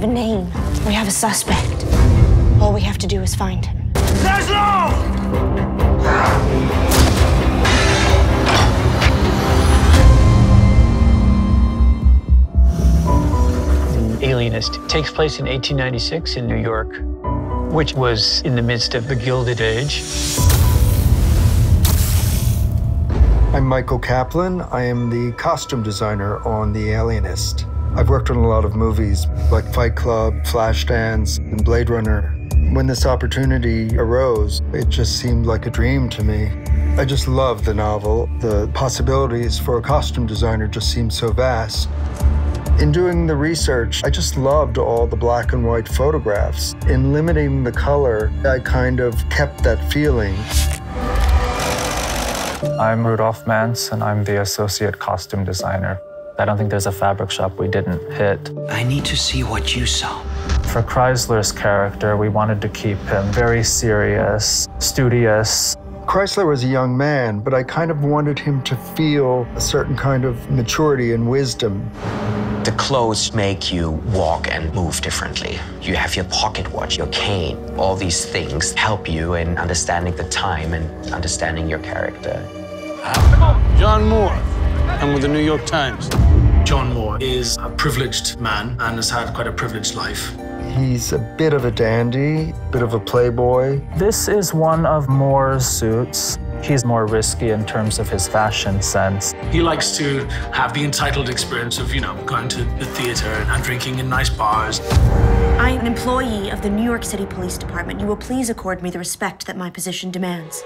have a name. We have a suspect. All we have to do is find him. The Alienist takes place in 1896 in New York, which was in the midst of the Gilded Age. I'm Michael Kaplan. I am the costume designer on The Alienist. I've worked on a lot of movies like Fight Club, Flashdance, and Blade Runner. When this opportunity arose, it just seemed like a dream to me. I just love the novel. The possibilities for a costume designer just seemed so vast. In doing the research, I just loved all the black and white photographs. In limiting the color, I kind of kept that feeling. I'm Rudolph Mance, and I'm the associate costume designer. I don't think there's a fabric shop we didn't hit. I need to see what you saw. For Kreizler's character, we wanted to keep him very serious, studious. Chrysler was a young man, but I kind of wanted him to feel a certain kind of maturity and wisdom. The clothes make you walk and move differently. You have your pocket watch, your cane. All these things help you in understanding the time and understanding your character. John Moore. I'm with the New York Times. John Moore is a privileged man and has had quite a privileged life. He's a bit of a dandy, bit of a playboy. This is one of Moore's suits. He's more risky in terms of his fashion sense. He likes to have the entitled experience of, you know, going to the theater and drinking in nice bars. I'm an employee of the New York City Police Department. You will please accord me the respect that my position demands.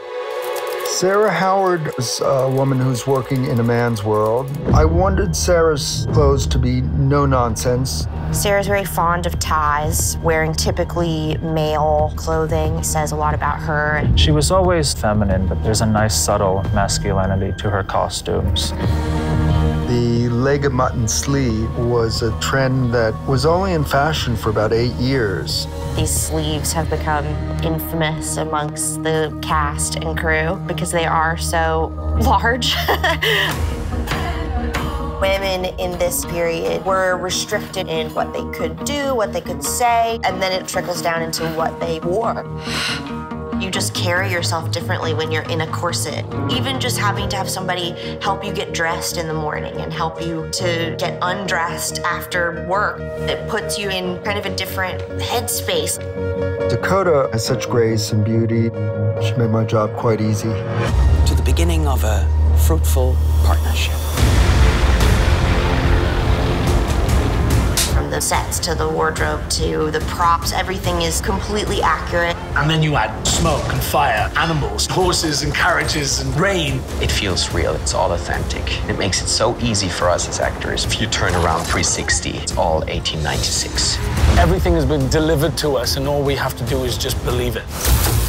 Sara Howard is a woman who's working in a man's world. I wanted Sara's clothes to be no nonsense. Sara's very fond of ties. Wearing typically male clothing says a lot about her. She was always feminine, but there's a nice subtle masculinity to her costumes. The leg of mutton sleeve was a trend that was only in fashion for about eight years. These sleeves have become infamous amongst the cast and crew because they are so large. Women in this period were restricted in what they could do, what they could say, and then it trickles down into what they wore. You just carry yourself differently when you're in a corset. Even just having to have somebody help you get dressed in the morning and help you to get undressed after work, it puts you in kind of a different headspace. Dakota has such grace and beauty. She made my job quite easy. To the beginning of a fruitful partnership. To the wardrobe to the props, everything is completely accurate. And then you add smoke and fire, animals, horses and carriages and rain. It feels real, it's all authentic. It makes it so easy for us as actors. If you turn around 360, it's all 1896. Everything has been delivered to us, and all we have to do is just believe it.